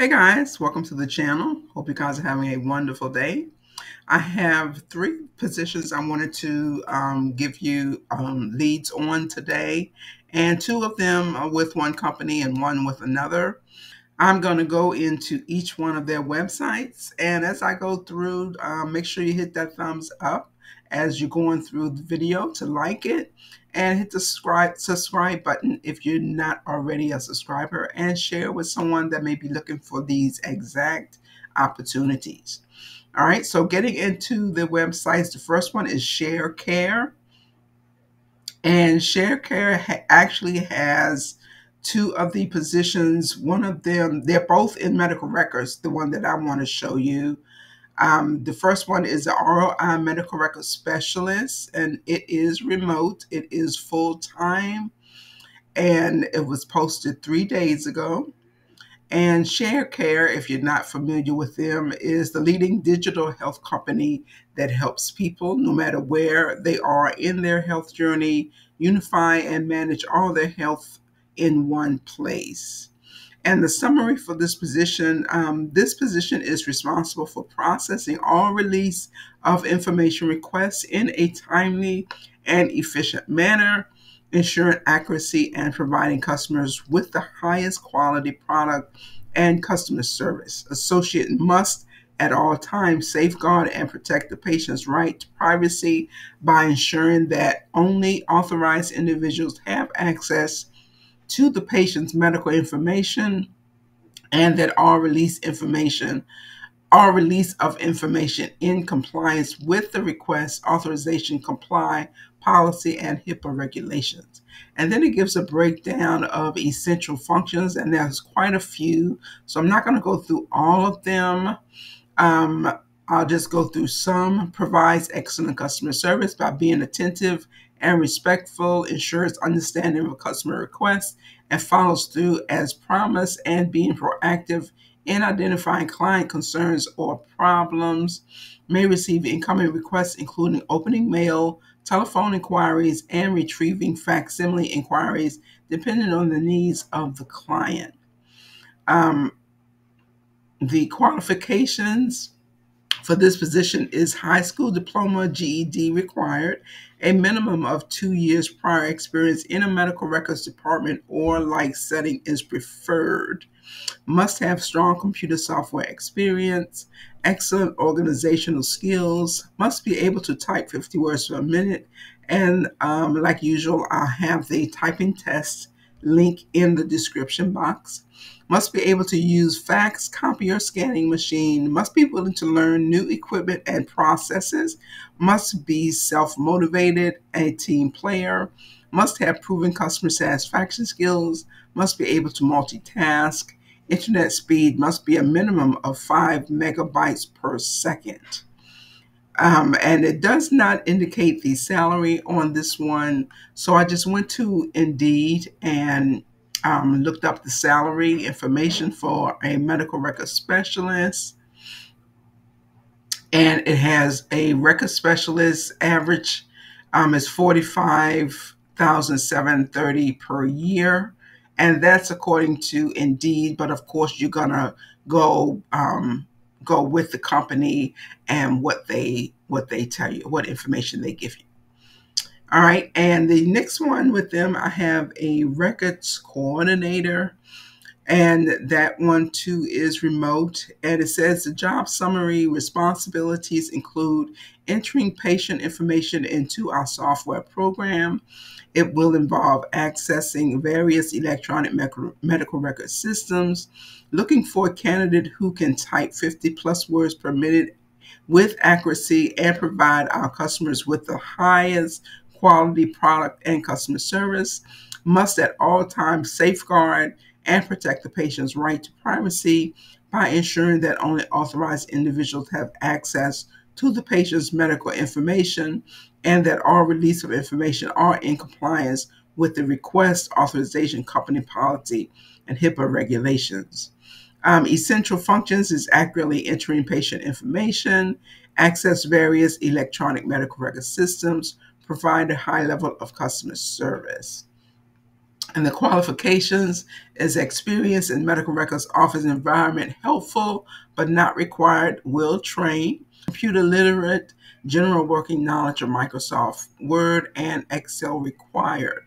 Hey guys, welcome to the channel. Hope you guys are having a wonderful day. I have three positions I wanted to um, give you um, leads on today, and two of them are with one company and one with another. I'm going to go into each one of their websites, and as I go through, um, make sure you hit that thumbs up as you're going through the video to like it and hit the subscribe subscribe button if you're not already a subscriber and share with someone that may be looking for these exact opportunities. All right, so getting into the websites, the first one is Sharecare. And Sharecare ha actually has two of the positions. One of them, they're both in medical records, the one that I want to show you. Um, the first one is the ROI medical record specialist, and it is remote, it is full time, and it was posted three days ago. And Sharecare, if you're not familiar with them, is the leading digital health company that helps people, no matter where they are in their health journey, unify and manage all their health in one place. And the summary for this position, um, this position is responsible for processing all release of information requests in a timely and efficient manner, ensuring accuracy and providing customers with the highest quality product and customer service. Associate must at all times safeguard and protect the patient's right to privacy by ensuring that only authorized individuals have access to the patient's medical information and that all release information all release of information in compliance with the request authorization comply policy and HIPAA regulations. And then it gives a breakdown of essential functions, and there's quite a few. So I'm not going to go through all of them. Um, I'll just go through some. Provides excellent customer service by being attentive and respectful, ensures understanding of customer requests, and follows through as promised, and being proactive in identifying client concerns or problems. May receive incoming requests, including opening mail, telephone inquiries, and retrieving facsimile inquiries, depending on the needs of the client. Um, the qualifications for this position is high school diploma GED required, a minimum of two years prior experience in a medical records department or like setting is preferred. Must have strong computer software experience, excellent organizational skills, must be able to type 50 words per minute, and um, like usual, I'll have the typing test link in the description box. Must be able to use fax, copy, or scanning machine, must be willing to learn new equipment and processes, must be self motivated, a team player, must have proven customer satisfaction skills, must be able to multitask, internet speed must be a minimum of 5 megabytes per second. Um, and it does not indicate the salary on this one. So I just went to Indeed and um, looked up the salary information for a medical record specialist. And it has a record specialist average um, is 45,730 per year. And that's according to Indeed. But of course, you're going to go um, go with the company and what they what they tell you, what information they give you. All right, and the next one with them, I have a records coordinator, and that one too is remote. And it says the job summary responsibilities include entering patient information into our software program. It will involve accessing various electronic medical record systems, looking for a candidate who can type 50 plus words per minute with accuracy and provide our customers with the highest quality product and customer service, must at all times safeguard and protect the patient's right to privacy by ensuring that only authorized individuals have access to the patient's medical information and that all release of information are in compliance with the request authorization company policy and HIPAA regulations. Um, essential functions is accurately entering patient information, access various electronic medical record systems, provide a high level of customer service. And the qualifications is experience in medical records office environment helpful but not required, will train, computer literate, general working knowledge of Microsoft Word and Excel required,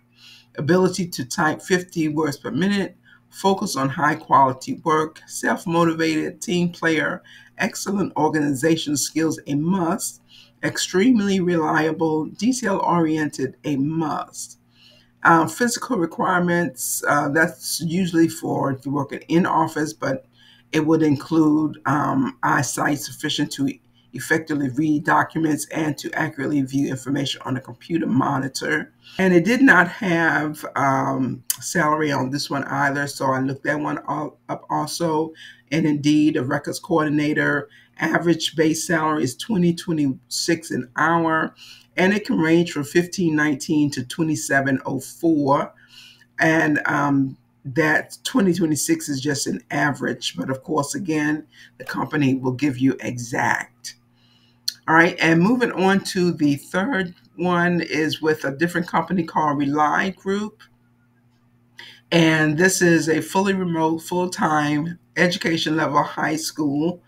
ability to type 50 words per minute, focus on high quality work, self motivated, team player, excellent organization skills, a must, extremely reliable, detail oriented, a must. Um, physical requirements, uh, that's usually for if you're working in office, but it would include um, eyesight sufficient to effectively read documents and to accurately view information on a computer monitor. And it did not have um, salary on this one either, so I looked that one up also. And indeed, a records coordinator average base salary is 2026 an hour, and it can range from 1519 to 2704. And um, that 2026 is just an average, but of course, again, the company will give you exact. All right, and moving on to the third one is with a different company called RELI Group. And this is a fully remote, full time education level high school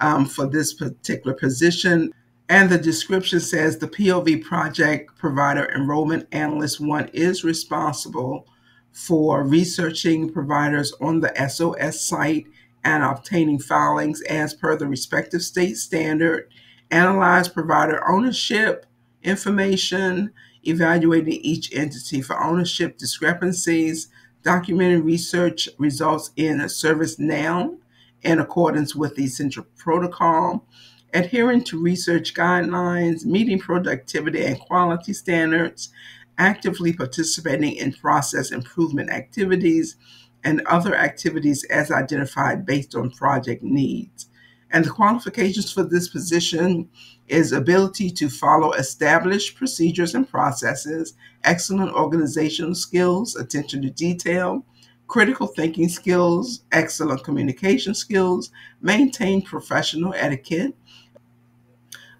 um, for this particular position. And the description says the POV project provider enrollment analyst one is responsible for researching providers on the SOS site and obtaining filings as per the respective state standard analyze provider ownership information, evaluating each entity for ownership discrepancies, documenting research results in a ServiceNow in accordance with the central protocol, adhering to research guidelines, meeting productivity and quality standards, actively participating in process improvement activities, and other activities as identified based on project needs. And the qualifications for this position is ability to follow established procedures and processes, excellent organizational skills, attention to detail, critical thinking skills, excellent communication skills, maintain professional etiquette,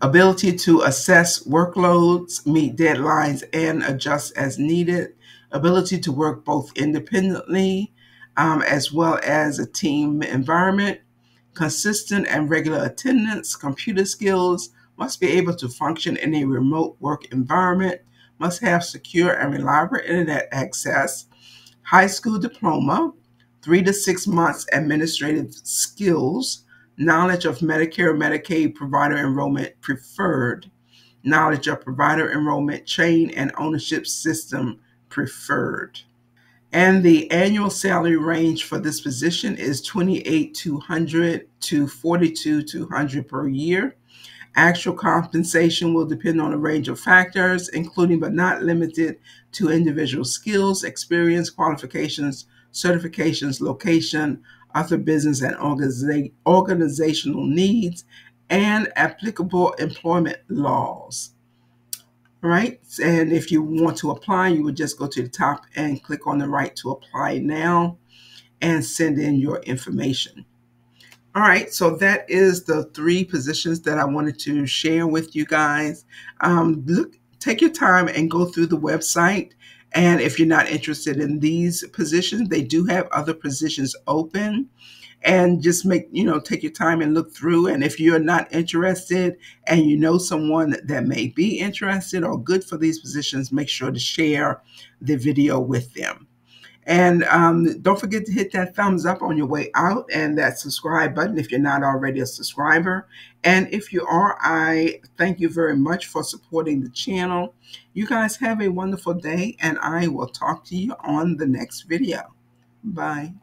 ability to assess workloads, meet deadlines, and adjust as needed, ability to work both independently um, as well as a team environment, consistent and regular attendance, computer skills, must be able to function in a remote work environment, must have secure and reliable internet access, high school diploma, three to six months administrative skills, knowledge of Medicare Medicaid provider enrollment preferred, knowledge of provider enrollment chain and ownership system preferred. And the annual salary range for this position is 28,200 to 42,200 per year. Actual compensation will depend on a range of factors, including but not limited to individual skills, experience, qualifications, certifications, location, other business and organiza- organizational needs, and applicable employment laws right? And if you want to apply, you would just go to the top and click on the right to apply now and send in your information. All right, so that is the three positions that I wanted to share with you guys. Um, look, take your time and go through the website. And if you're not interested in these positions, they do have other positions open and just make you know take your time and look through and if you're not interested and you know someone that may be interested or good for these positions make sure to share the video with them and um, don't forget to hit that thumbs up on your way out and that subscribe button if you're not already a subscriber. And if you are, I thank you very much for supporting the channel. You guys have a wonderful day, and I will talk to you on the next video. Bye.